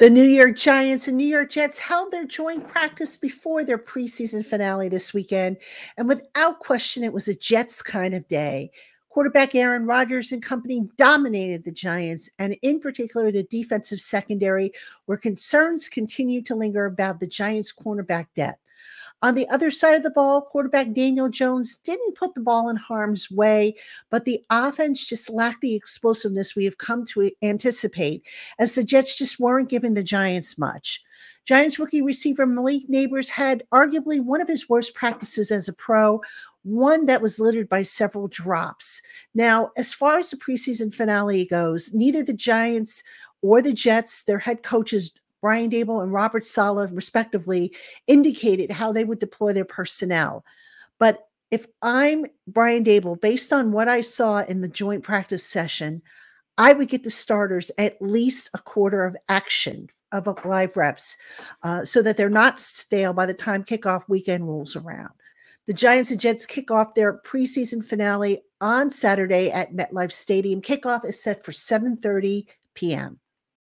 The New York Giants and New York Jets held their joint practice before their preseason finale this weekend. And without question, it was a Jets kind of day. Quarterback Aaron Rodgers and company dominated the Giants, and in particular, the defensive secondary, where concerns continue to linger about the Giants' cornerback depth. On the other side of the ball, quarterback Daniel Jones didn't put the ball in harm's way, but the offense just lacked the explosiveness we have come to anticipate, as the Jets just weren't giving the Giants much. Giants rookie receiver Malik Nabers had arguably one of his worst practices as a pro, one that was littered by several drops. Now, as far as the preseason finale goes, neither the Giants or the Jets, their head coaches Brian Daboll and Robert Saleh, respectively, indicated how they would deploy their personnel. But if I'm Brian Daboll, based on what I saw in the joint practice session, I would get the starters at least a quarter of action of live reps uh, so that they're not stale by the time kickoff weekend rolls around. The Giants and Jets kick off their preseason finale on Saturday at MetLife Stadium. Kickoff is set for 7:30 p.m.